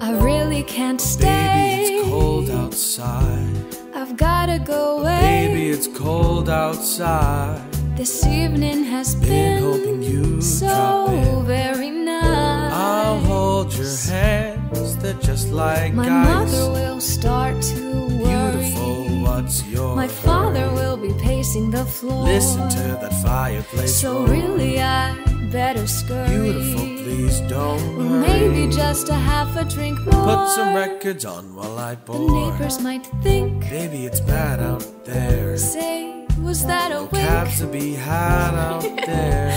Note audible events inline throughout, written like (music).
I really can't stay. Baby, it's cold outside. I've gotta go away. Baby, it's cold outside. This evening has Been been, hoping you'd so very nice. I'll hold your hands, they're just like My ice. mother will start to worry. Beautiful, what's your My father hurry? will be pacing the floor. Listen to that fireplace So roar. really, I better scurry. Beautiful, please don't hurry. maybe just a half a drink more. Put some records on while I The neighbors might think, Baby, it's bad out there. say, was that a No wink? cabs to be had out (laughs) there.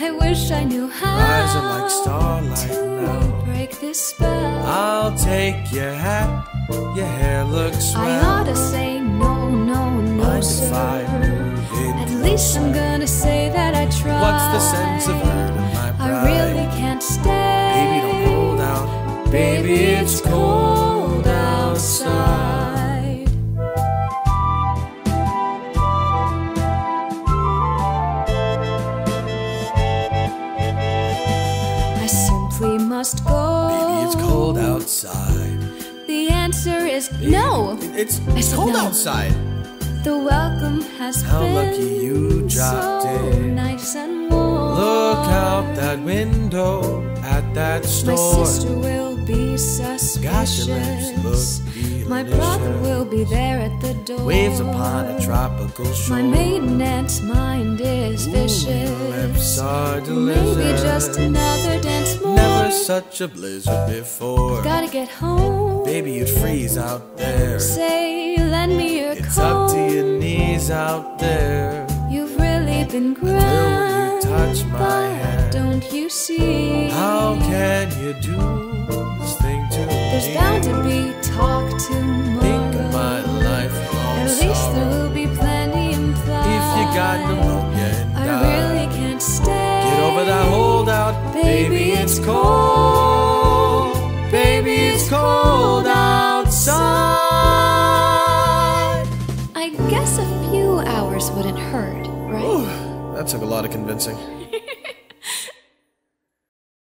I wish I knew how Rising like starlight to now. break this spell. I'll take your hat. Your hair looks I ought to say no, no, no, Mind sir. If I move in At least I'm gonna say that I tried. What's the sense of hurting my pride? I really can't stay. Baby, don't hold out. Baby, it's cold outside. I simply must go. Baby, it's cold outside. The answer is no. It's I said cold no. outside. The welcome has How been lucky you dropped so in. nice and warm. Look out that window at that My sister will be suspicious. Gosh, your lips look My brother will be there at the door. Waves upon a tropical shore. My maiden aunt's mind is Ooh, vicious. lips are Maybe just another dance more. Never such a blizzard before. Gotta get home. Baby, you'd freeze out there. Say, out there. You've really been will when you grand. touch my but hand. Don't you see? How can you do this thing to There's me? bound to be talk tomorrow. Think of my lifelong At least there will be plenty implied. If you got pneumonia and I die, really can't stay. get over that holdout. Baby, it's cold. Wouldn't hurt, right? That took a lot of convincing.